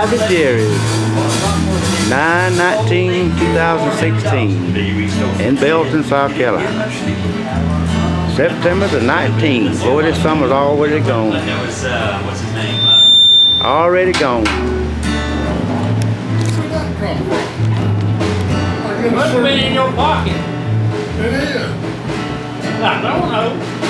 Bobby Jerry. 9-19, 2016 in Belton, South Carolina. September the 19th. Boy, this summer's already gone. Already gone. Must have been in your pocket. It is. I don't know.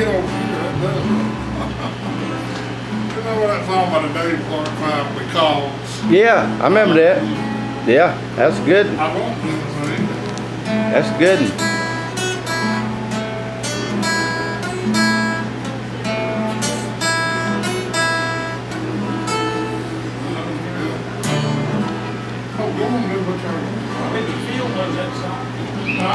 get over here. You know what I found by the day before I found the calls? Yeah, I remember that. Yeah, that's good. I. That's good. Oh,